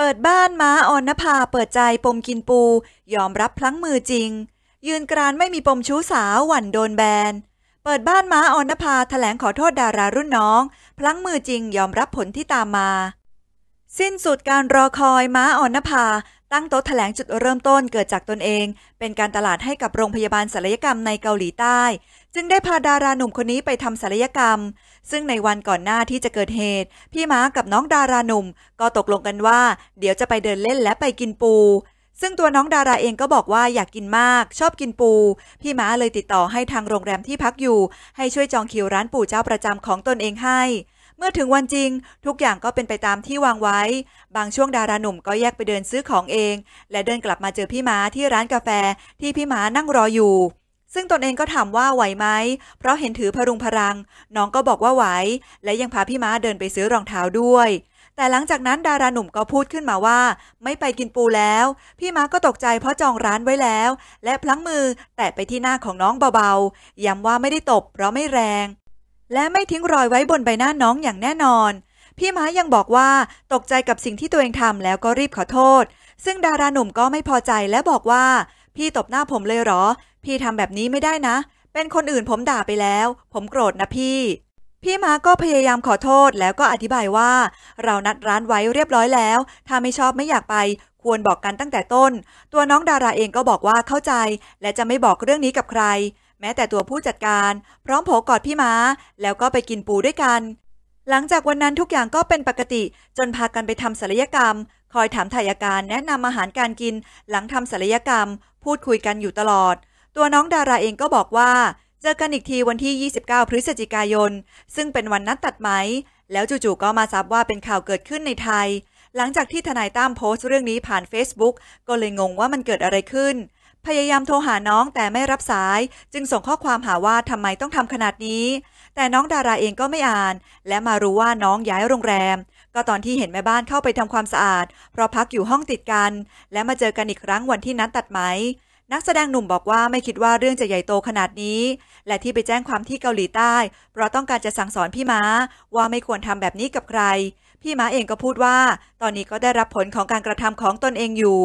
เปิดบ้านม้าออนนภาเปิดใจปมกินปู ยอมรับพลั้งมือจริง ยืนกรานไม่มีปมชู้สาวหวั่นโดนแบน เปิดบ้านม้าออนนภาแถลงขอโทษดารารุ่นน้อง พลั้งมือจริงยอมรับผลที่ตามมา สิ้นสุดการรอคอยม้าออนนภา ตั้งโต๊ะแถลงจุดเริ่มต้นเกิดจากตนเอง เป็นการตลาดให้กับโรงพยาบาลศัลยกรรมในเกาหลีใต้จึงได้พาดาราหนุ่มคนนี้ไปทำศัลยกรรม ซึ่งในวันก่อนหน้าที่จะเกิดเหตุ พี่ม้ากับน้องดาราหนุ่ม ก็ตกลงกันว่า เดี๋ยวจะไปเดินเล่นและไปกินปู ซึ่งตัวน้องดาราเองก็บอกว่าอยากกินมาก ชอบกินปู พี่ม้าเลยติดต่อให้ทางโรงแรมที่พักอยู่ ให้ช่วยจองคิวร้านปูเจ้าประจำของตนเองให้เมื่อถึงวันจริง ทุกอย่างก็เป็นไปตามที่วางไว้ บางช่วงดาราหนุ่มก็แยกไปเดินซื้อของเอง และเดินกลับมาเจอพี่ม้าที่ร้านกาแฟที่พี่ม้านั่งรออยู่ ซึ่งตนเองก็ถามว่าไหวไหม เพราะเห็นถือพรุงพรัง น้องก็บอกว่าไหว และยังพาพี่ม้าเดินไปซื้อรองเท้าด้วย แต่หลังจากนั้นดาราหนุ่มก็พูดขึ้นมาว่า ไม่ไปกินปูแล้ว พี่ม้าก็ตกใจเพราะจองร้านไว้แล้ว และพลั้งมือแตะไปที่หน้าของน้องเบาๆ ย้ำว่าไม่ได้ตบเพราะไม่แรง และไม่ทิ้งรอยไว้บนใบหน้าน้องอย่างแน่นอน พี่ม้ายังบอกว่าตกใจกับสิ่งที่ตัวเองทำแล้วก็รีบขอโทษ ซึ่งดาราหนุ่มก็ไม่พอใจและบอกว่าพี่ตบหน้าผมเลยเหรอ พี่ทำแบบนี้ไม่ได้นะ เป็นคนอื่นผมด่าไปแล้ว ผมโกรธนะพี่ พี่มาก็พยายามขอโทษแล้วก็อธิบายว่า เรานัดร้านไว้เรียบร้อยแล้ว ถ้าไม่ชอบไม่อยากไป ควรบอกกันตั้งแต่ต้น ตัวน้องดาราเองก็บอกว่าเข้าใจ และจะไม่บอกเรื่องนี้กับใคร แม้แต่ตัวผู้จัดการ พร้อมโผกอดพี่มาแล้วก็ไปกินปูด้วยกัน หลังจากวันนั้นทุกอย่างก็เป็นปกติ จนพากันไปทำศัลยกรรม คอยถามถ่ายอาการแนะนำอาหารการกิน หลังทำศัลยกรรม พูดคุยกันอยู่ตลอด ตัวน้องดาราเองก็บอกว่า เจอกันอีกทีวันที่ 29 พฤศจิกายน ซึ่งเป็นวันนัดตัดไหม แล้วจู่ๆก็มาทราบว่าเป็นข่าวเกิดขึ้นในไทย หลังจากที่ทนายตั้มโพสต์เรื่องนี้ผ่าน Facebook ก็เลยงงว่ามันเกิดอะไรขึ้น พยายามโทรหาน้องแต่ไม่รับสาย จึงส่งข้อความหาว่าทำไมต้องทำขนาดนี้ แต่น้องดาราเองก็ไม่อ่าน และมารู้ว่าน้องย้ายโรงแรมก็ตอนที่เห็นแม่บ้านเข้าไปทำความสะอาด เพราะพักอยู่ห้องติดกัน และมาเจอกันอีกครั้งวันที่นัดตัดไหม นักแสดงหนุ่มบอกว่าไม่คิดว่าเรื่องจะใหญ่โตขนาดนี้ และที่ไปแจ้งความที่เกาหลีใต้ เพราะต้องการจะสั่งสอนพี่ม้าว่าไม่ควรทำแบบนี้กับใคร พี่ม้าเองก็พูดว่า ตอนนี้ก็ได้รับผลของการกระทำของตนเองอยู่